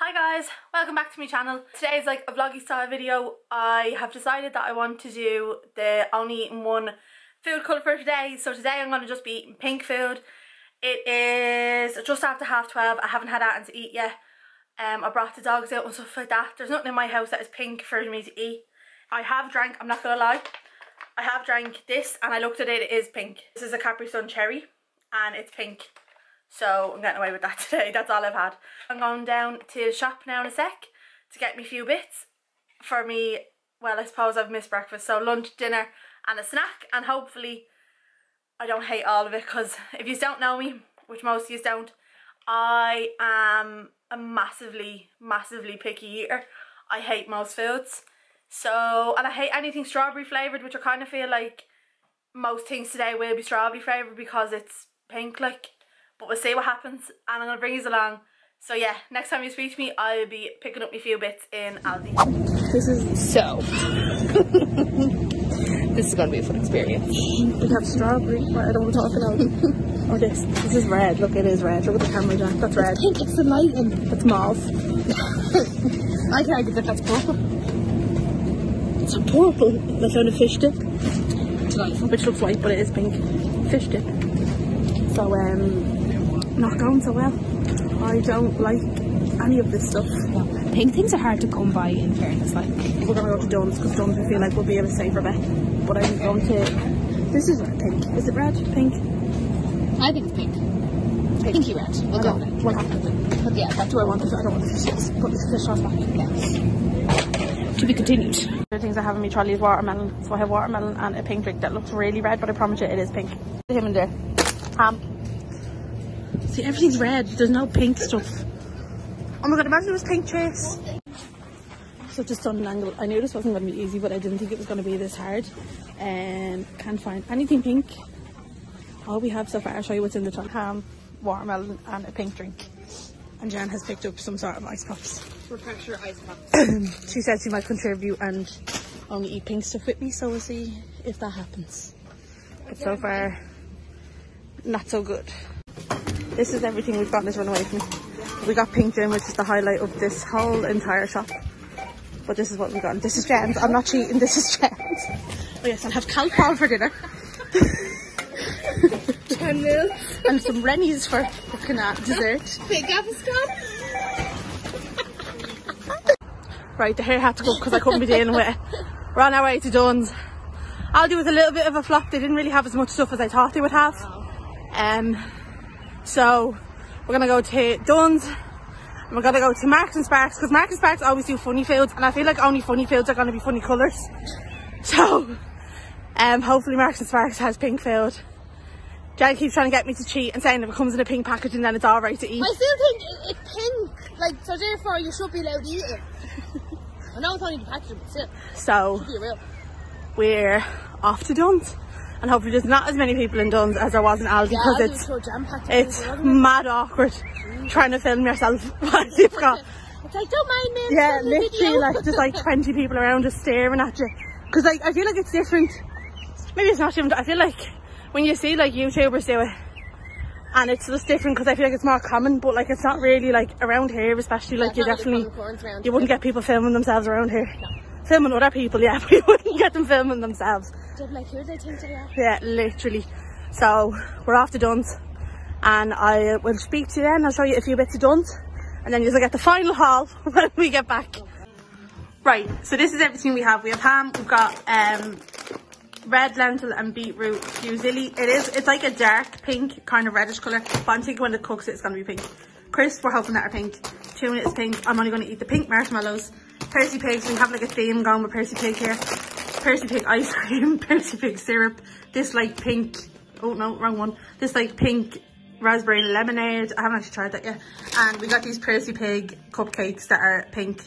Hi guys, welcome back to my channel. Today is like a vloggy style video. I have decided that I want to do the only eating one food colour for today. So today I'm going to just be eating pink food. It is just after half 12. I haven't had anything to eat yet. Um, I brought the dogs out and stuff like that. There's nothing in my house that is pink for me to eat. I have drank, I'm not going to lie. I have drank this and I looked at it, it is pink. This is a Capri Sun Cherry and it's pink. So I'm getting away with that today. That's all I've had. I'm going down to the shop now in a sec to get me a few bits for me. Well, I suppose I've missed breakfast. So lunch, dinner and a snack. And hopefully I don't hate all of it because if you don't know me, which most of you don't, I am a massively, massively picky eater. I hate most foods. So, and I hate anything strawberry flavoured, which I kind of feel like most things today will be strawberry flavoured because it's pink like but we'll see what happens and I'm going to bring you along. So yeah, next time you speak to me, I'll be picking up a few bits in Aldi. This is so. this is going to be a fun experience. We have strawberry, but I don't want to talk about Or this. This is red. Look, it is red. Look at the camera, Jack. That's red. Pink, it's the enlightening. That's mauve. I can argue that that's purple. It's a purple. They found a fish dip. Delightful. Which looks white, but it is pink. Fish dip. So, um, not going so well. I don't like any of this stuff. Yeah. Pink things are hard to come by in fairness, like. We're gonna go to Dunnes because Dunnes I feel like we'll be able to save bet. But I'm going to this is pink. Is it red? Pink? I think it's pink. pink. Pinky red. We'll go with it. We'll have to But yeah, that's what I want this I don't want the fishes. Put this fish on back. Yes. To be continued. The things I have in my trolley is watermelon. So I have watermelon and a pink drink that looks really red, but I promise you it is pink. Him in there. Ham. See, everything's red. There's no pink stuff. Oh my god, imagine it was pink chase. Such a stunning angle. I knew this wasn't going to be easy, but I didn't think it was going to be this hard. And um, can't find anything pink. All we have so far, I'll show you what's in the trunk. Ham, watermelon and a pink drink. And Jan has picked up some sort of ice pops. Refresher ice pops. she said she might contribute and only eat pink stuff with me, so we'll see if that happens. But so far, not so good. This is everything we've got. Let's run away from. We got pink gin, which is the highlight of this whole entire shop. But this is what we've got. this is Jen's. I'm not cheating. This is Jen's. Oh yes, I'll have Calpol for dinner. and some Rennies for fucking dessert. Big apple Right, the hair had to go because I couldn't be dealing with it. We're on our way to Dunnes. Aldi was a little bit of a flop. They didn't really have as much stuff as I thought they would have. Um, so we're gonna go to Dunnes and we're gonna go to Marks and Sparks because Marks and Sparks always do funny fields and I feel like only funny fields are gonna be funny colours. So um, hopefully Marks and Sparks has pink field. Jen keeps trying to get me to cheat and saying if it comes in a pink package and then it's alright to eat. I still think it's pink, like so therefore you should be allowed to eat it. I know it's only the packaging, but still. So we're off to Dunnes and hopefully there's not as many people in Dunnes as there was in Aldi because yeah, it's it's mad awkward mm. trying to film yourself while you've got it's like don't mind me yeah literally like just like 20 people around just staring at you. Because like I feel like it's different. Maybe it's not different I feel like when you see like YouTubers do it and it's just different because I feel like it's more common but like it's not really like around here especially like yeah, you definitely you wouldn't get people filming themselves around here. No. Filming other people yeah we wouldn't get them filming themselves Did like, they think they are. Yeah, literally. So we're off to Dunnes and I will speak to you then. I'll show you a few bits of Dunnes and then you'll get the final haul when we get back. Right, so this is everything we have. We have ham, we've got um, red lentil and beetroot fusilli. It is, it's like a dark pink, kind of reddish colour, but I'm thinking when it cooks it, it's going to be pink. Crisps, we're hoping that are pink. Tuna is pink. I'm only going to eat the pink marshmallows. Percy pigs, we have like a theme going with Percy pig here. Percy Pig ice cream, Percy Pig syrup, this like pink, oh no, wrong one, this like pink raspberry lemonade. I haven't actually tried that yet. And we got these Percy Pig cupcakes that are pink.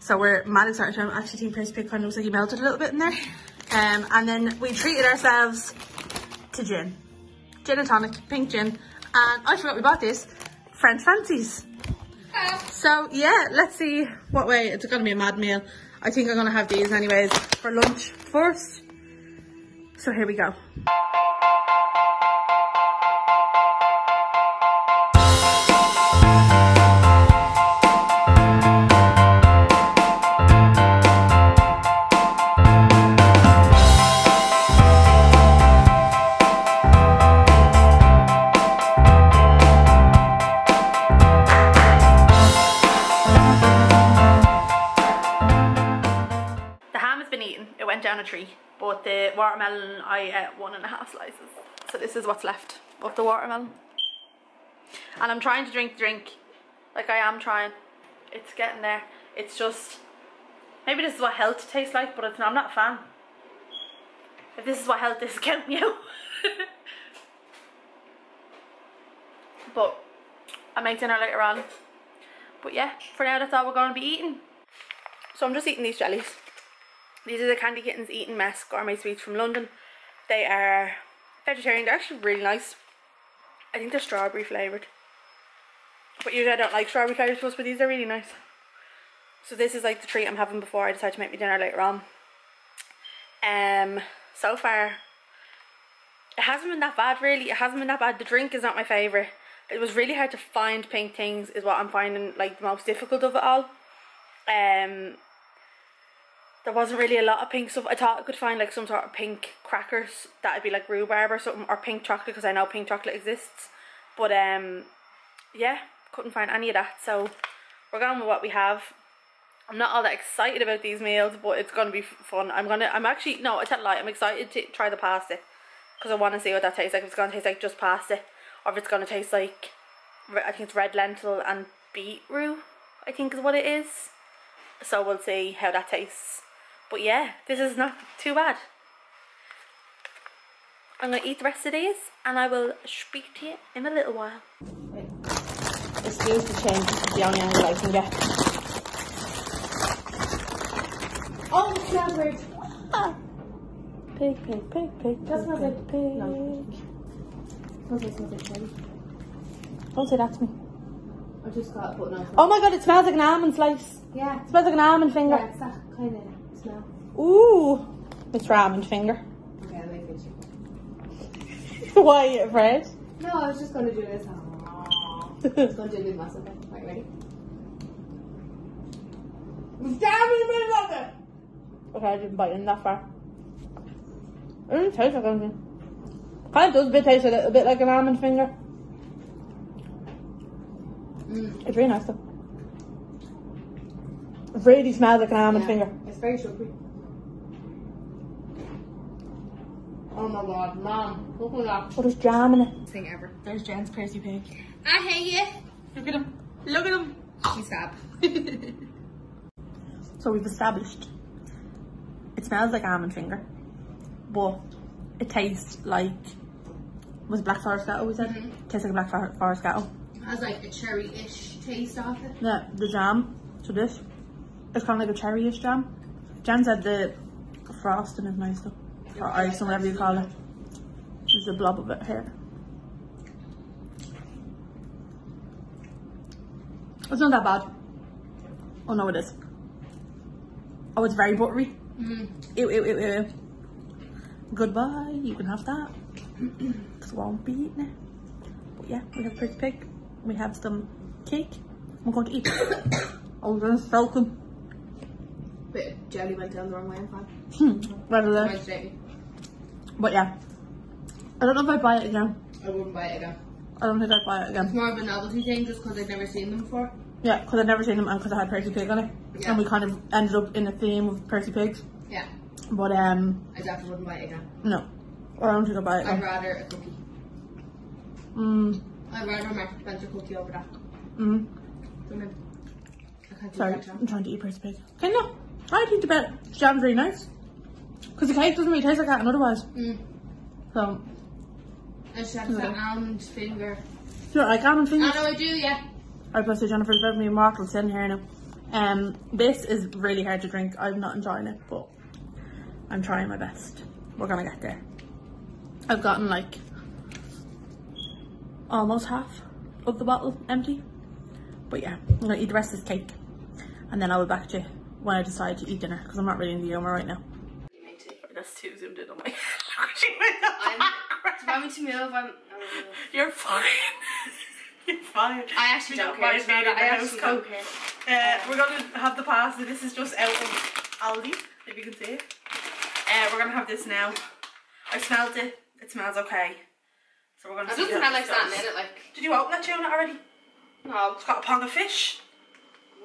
So we're mad excited. I actually think Percy Pig kind of looks like he melted a little bit in there. Um, and then we treated ourselves to gin. Gin and tonic, pink gin. And I forgot we bought this, French Fancies. So yeah, let's see what way, it's gonna be a mad meal. I think I'm going to have these anyways for lunch first. So here we go. Watermelon, I ate one and a half slices. So this is what's left of the watermelon. And I'm trying to drink drink. Like I am trying. It's getting there. It's just, maybe this is what health tastes like, but it's, I'm not a fan. If this is what health is, count me out. but I'll make dinner later on. But yeah, for now that's all we're going to be eating. So I'm just eating these jellies. These are the Candy Kittens Eton Mess Gourmet Sweets from London. They are vegetarian. They're actually really nice. I think they're strawberry flavoured. But usually I don't like strawberry flavoured ones, but these are really nice. So this is like the treat I'm having before I decide to make my dinner later on. Um, so far, it hasn't been that bad really. It hasn't been that bad. The drink is not my favourite. It was really hard to find pink things is what I'm finding like the most difficult of it all. Um, there wasn't really a lot of pink stuff. I thought I could find like some sort of pink crackers that'd be like rhubarb or something or pink chocolate because I know pink chocolate exists. But um, yeah, couldn't find any of that. So we're going with what we have. I'm not all that excited about these meals, but it's gonna be fun. I'm gonna. I'm actually no. I tell lie. I'm excited to try the pasta because I want to see what that tastes like. If it's gonna taste like just pasta, or if it's gonna taste like I think it's red lentil and beetroot. I think is what it is. So we'll see how that tastes. But yeah, this is not too bad. I'm gonna eat the rest of these, and I will speak to you in a little while. Excuse the change. This is the only angle I can get. Oh, it's average. Ah. Pig, pig, pig, pig. That pig, smells pig, like- pig. no. Smells like smells like jelly. Don't say that to me. I just got it put on. Oh my god, it smells like an almond slice. Yeah. It smells like an almond finger. Yeah, it's that kind of smell. Ooh, it's almond finger. Okay, I'll make it. Why are you afraid? No, I was just going to do this. I was going to do a big massive thing. Right, ready? Okay, I didn't bite in that far. It doesn't taste like anything. Kind of does taste a little bit like an almond finger. Mm. It's really nice though. It really smells like an almond Yeah. finger. It's very sugary. Oh my god, mom, look at that. Oh, there's jam in it. Thing ever. There's Jen's Percy pig. I hate you. Look at him. Look at him. You stab. So we've established it smells like almond finger, but it tastes like was it Black Forest Gateau we said? Mhm. Tastes like a Black For- Forest Gateau. Has like a cherry-ish taste off it. Yeah, the jam. So this it's kind of like a cherry-ish jam. Jan said the frosting is nice though, or ice or whatever you call it. There's a blob of it here. It's not that bad. Oh no, it is. Oh, it's very buttery. Mm. Ew, ew, ew, ew. Goodbye, you can have that. Because I won't be eating it. But yeah, we have Prince Pig. We have some cake. I'm going to eat. oh, we're going to soak them. Bit of jelly went down the wrong way, I'm fine. Hmm, rather than. But yeah. I don't know if I'd buy it again. I wouldn't buy it again. I don't think I'd buy it again. It's more of a novelty thing just because I've never seen them before. Yeah, because I'd never seen them and because I had Percy Pig on it. Yeah. And we kind of ended up in a theme of Percy Pigs. Yeah, But um, I definitely wouldn't buy it again. no. I don't think I'd buy it I'd rather a cookie. Mm, I'd rather a Spencer cookie over that. mm. I can't Sorry, I'm trying to eat Percy Pig. Okay, no. I think the bit jam's really nice. Because the cake doesn't really taste like that and otherwise. Mm. So, I just have that almond finger. do you like almond I fingers? know I do, yeah. I say Jennifer's about me mortal sin here now. Um, this is really hard to drink. I'm not enjoying it, but I'm trying my best. We're gonna get there. I've gotten like almost half of the bottle empty. But yeah, I'm gonna eat the rest of this cake, and then I'll be back to you when I decide to eat dinner because I'm not really in the humour right now. That's too zoomed in on my. I'm, do you want me to move? I'm, I will move. You're fine. You're fine. I actually don't don't care. mind being I the actually house don't care. Uh, we're gonna have the pasta. This is just out of Aldi, if you can see it. Uh, we're gonna have this now. I smelled it. It smells okay. So we're gonna. It doesn't smell like that in it, like. Did you open that tuna already? No. It's got a pound of fish.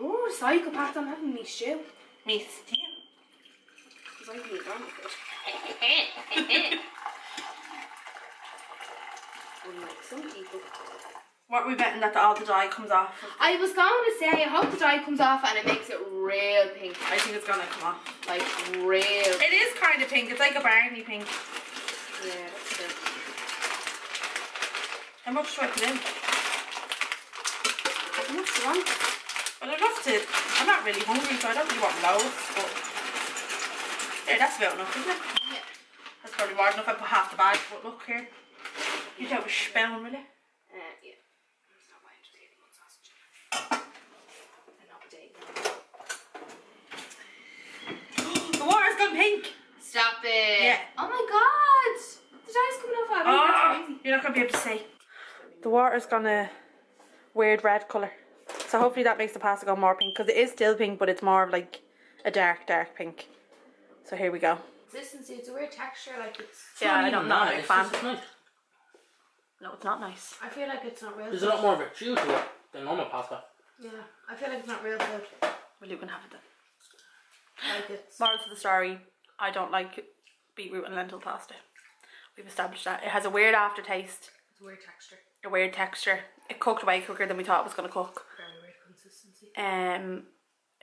Ooh, psychopath, I'm having me stew. Me stew. Because I can eat normal food. Unlike some people. What are we betting that the, all the dye comes off? I was going to say, I hope the dye comes off and it makes it real pink. I think it's gonna come off. Like, real. It is kind of pink. It's like a Barney pink. Yeah, that's good. How much do I put in? How much do you want? Well, I'd love to. I'm not really hungry, so I don't really want loads. But there, that's about enough, isn't it? Yeah. That's probably than enough. I put half the bag. But look here, you don't have a spoon, really. Uh, yeah. Stop by and just get one sausage. And not potato. the water's gone pink. Stop it. Yeah. Oh my god. The dye's coming off. I mean, that's you're not gonna be able to see. The water's gone a weird red colour. So hopefully that makes the pasta go more pink because it is still pink, but it's more of like a dark, dark pink. So here we go. Consistency, it's a weird texture, like it's. Yeah, I don't know. know. It's fan. just it's nice. No, it's not nice. I feel like it's not real There's a lot more of a chew to it than normal pasta. Yeah, I feel like it's not real food. Well, you can have it then. Like it's. Moral to the story: I don't like beetroot and lentil pasta. We've established that it has a weird aftertaste, It's a weird texture. a weird texture. It cooked way quicker than we thought it was gonna cook. Very weird consistency. Um,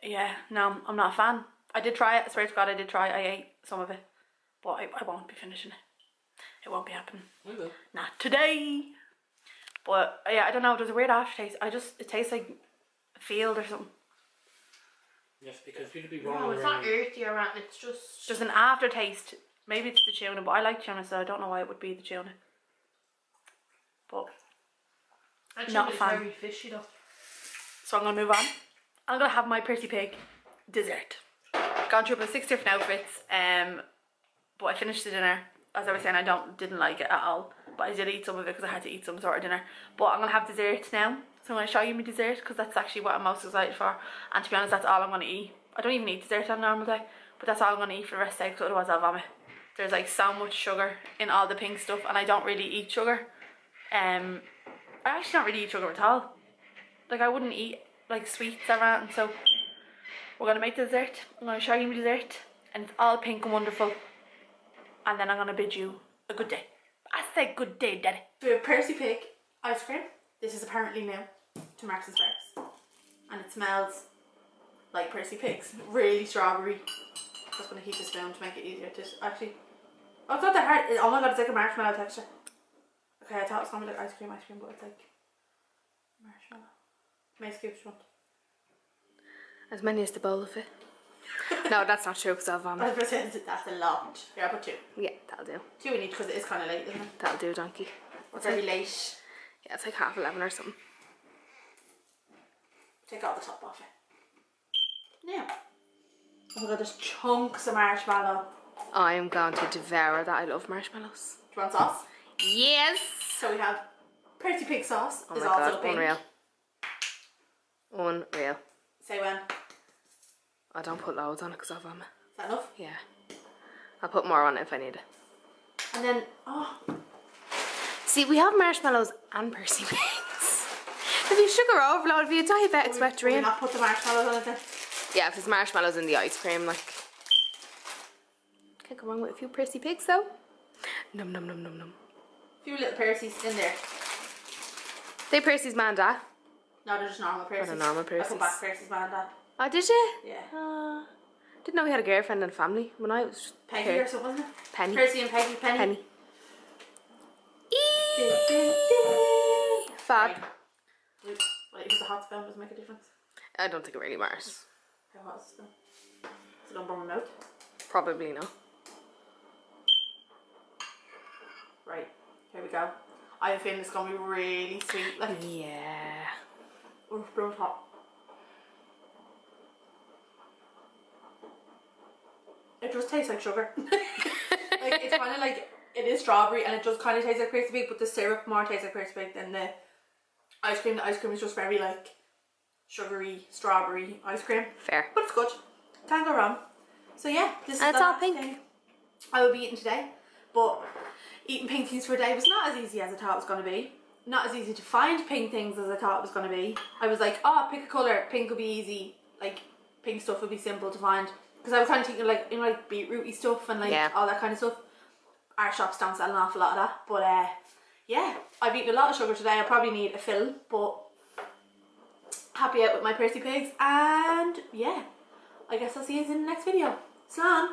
yeah, no, I'm not a fan. I did try it. I swear to God, I did try. it. I ate some of it, but I, I won't be finishing it. It won't be happening. We will. Not today. But yeah, I don't know. There's a weird aftertaste. I just it tastes like a field or something. Yes, because you'd be No, it's not earthy or anything, it's just. There's an aftertaste. Maybe it's the tuna, but I like tuna, so I don't know why it would be the tuna. But Actually, not a it's fan. very fishy though. So I'm gonna move on. I'm gonna have my pretty pig dessert. Gone through about six different outfits. Um, but I finished the dinner. As I was saying, I don't didn't like it at all. But I did eat some of it because I had to eat some sort of dinner. But I'm gonna have dessert now. So I'm gonna show you my dessert because that's actually what I'm most excited for. And to be honest, that's all I'm gonna eat. I don't even eat dessert on a normal day, but that's all I'm gonna eat for the rest of the day because otherwise I'll vomit. There's like so much sugar in all the pink stuff, and I don't really eat sugar. Um, I actually don't really eat sugar at all. Like I wouldn't eat like sweets around. So we're gonna make the dessert. I'm gonna show you my dessert, and it's all pink and wonderful. And then I'm gonna bid you a good day. I say good day, Daddy. We have Percy Pig ice cream. This is apparently new to Marks and Sparks, and it smells like Percy Pigs. Really strawberry. Just gonna heat this down to make it easier to actually. Oh, it's not that hard. Oh my god, it's like a marshmallow texture. Okay, I thought it was gonna be like ice cream, ice cream, but it's like marshmallow. May scoops one. As many as the bowl of it. no, that's not true because I'll I vomit. was gonna that's a lot. Yeah, I put two. Yeah, that'll do. Two in each because it is kind of late, isn't it? That'll do, donkey. It's very late. Yeah, it's like half eleven or something. Take all the top off it. Yeah. Oh my god, there's chunks of marshmallow. I'm going to devour that. I love marshmallows. Do you want sauce? Yes. So we have Percy Pig sauce. Oh my also god, pink. unreal. Unreal. Say when. Is I don't put loads on it because I'll vomit. that enough? Yeah. I'll put more on it if I need it. And then, oh, See, we have marshmallows and Percy Pigs. If you sugar overload, if you diabetic sweat Will we dream. not put the marshmallows on it then? Yeah, if there's marshmallows in the ice cream, like. Can't go wrong with a few Percy Pigs though. Num num num num num. A few little Percy's in there. They Percy's man, dad. No, they're just normal Percy's. normal I Percy's. put back Percy's man dad. Oh, did you? Yeah. Uh, didn't know he had a girlfriend and family when I was Peggy here. or something, wasn't it? Penny. Percy and Peggy. Penny. Penny. Fab. Fab. Well, use a hot spoon does it make a difference. I don't think it really matters. How hot is the spoon? Is it on my mouth? Probably no. Right, here we go. I have a feeling it's gonna be really sweet. Like, Yeah. Spoon's hot. It just tastes like sugar. like it's kind of like it is strawberry and it just kind of tastes like Pig, but the syrup more tastes like Percy Pig than the ice cream. The ice cream is just very like sugary strawberry ice cream, Fair. but it's good. Can't go wrong. So yeah, this And is it's the all pink. thing I will be eating today, but eating pinkies for a day was not as easy as I thought it was going to be. Not as easy to find pink things as I thought it was going to be. I was like, oh, pick a colour, pink will be easy. Like, pink stuff would be simple to find. because I was kind of thinking like you know like beetrooty stuff and like Yeah. all that kind of stuff. Our shops don't sell an awful lot of that, but uh, yeah, I've eaten a lot of sugar today. I probably need a fill, but happy out with my Percy pigs, and yeah, I guess I'll see you in the next video. Slán.